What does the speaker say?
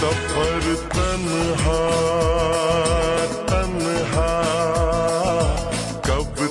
सफर तन्हा तन्हा कब